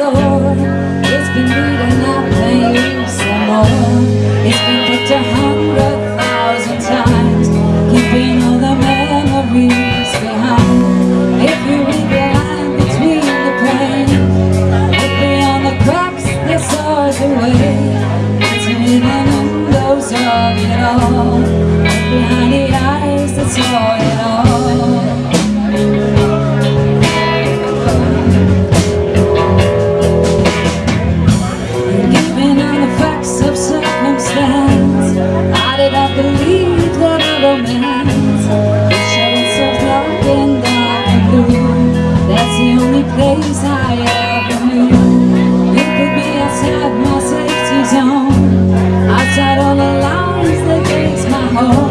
floor It's been beaten up and used some more. It's been kicked a hundred thousand times. Keeping all the memories behind. If you read the line between the plain Look beyond the cracks that saws away. In the windows of it all. Behind the eyes that saw it all place I ever knew. You put me outside my safety zone Outside all the lines that gates my home